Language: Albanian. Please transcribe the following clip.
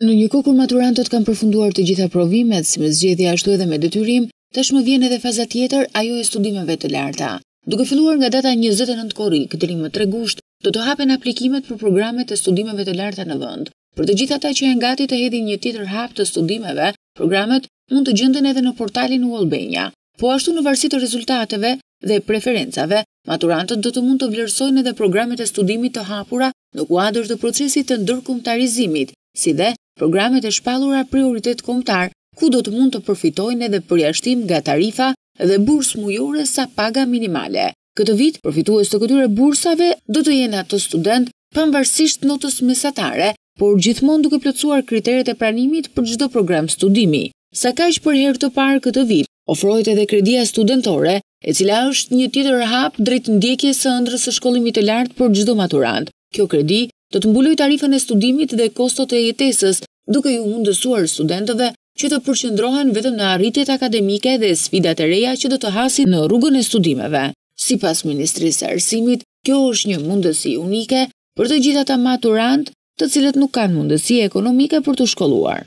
Në një kohë kur maturantët kanë përfunduar të gjitha provimet, si me zgjedhje ashtu edhe me detyrim, tashmë vjen edhe faza tjetër, ajo e studimeve të larta. Duke filluar nga data 29 korrik deri më 3 gusht, do të hapen aplikimet për programet e studimeve të larta në vend. Për të gjithë ata që janë gati të hedhin një tjetër hap të studimeve, programet mund të gjenden edhe në portalin uAlbania. Po ashtu në varësi të rezultateve, dhe preferencave, maturantët do të mund të vlerësojnë edhe programet e studimit të hapura në kuadër të procesit të ndërkombëtarizimit, si dhe programet e shpallura prioritet kombëtar, ku do të mund të përfitojnë edhe përjashtim nga tarifa dhe bursë mujore sa paga minimale. Këtë vit, përfitues të këtyre bursave do të jenë ata studentë pavarësisht notës mesatare, por gjithmonë duke plotësuar kriteret e pranimit për çdo program studimi. Sakaq për herë të parë këtë vit, Ofrohet edhe kredia studentore, e cila është një tjetër hap drejt ndjekjes së ëndrrës së shkollimit të lartë për çdo maturant. Kjo kredi do të mbulojë tarifën e studimit dhe kostot e jetesës, duke iu mundësuar studentëve që të përqendrohen vetëm në arritjet akademike dhe sfidat e reja që do të hasin në rrugën e studimeve. Sipas Ministrisë së Arsimit, kjo është një mundësi unike për të gjithë ata maturantë të cilët nuk kanë mundësi ekonomike për t'u shkolluar.